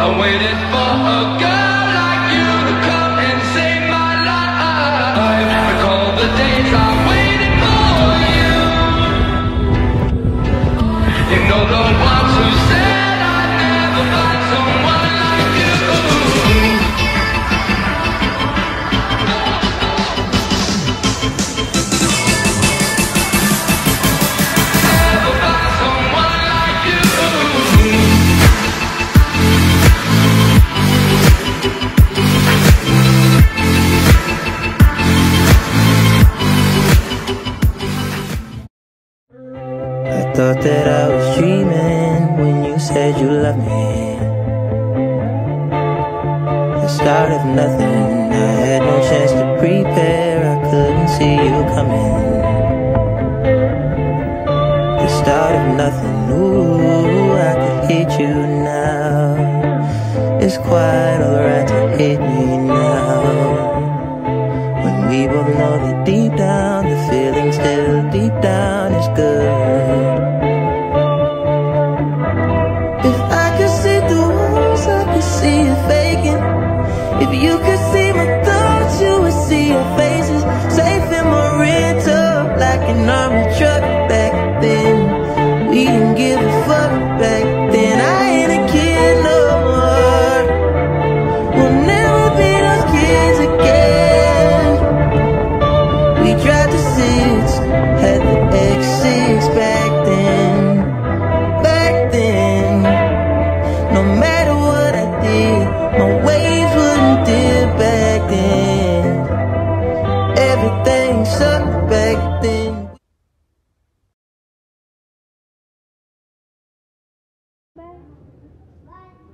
I waited for a girl thought that I was dreaming when you said you loved me. The start of nothing, I had no chance to prepare, I couldn't see you coming. The start of nothing, ooh, I could hate you now. It's quite alright to hate me now. When we both know that deep down, the feeling still deep down is good. If you could see my thoughts, you would see your faces. Safe in my rental, like an army truck back then. We didn't give a fuck back then. I ain't a kid no more. We'll never be those kids again. We tried the six, had the X6 back then. Back then, no matter my waves wouldn't dip back then. Everything sucked back then. Bye. Bye.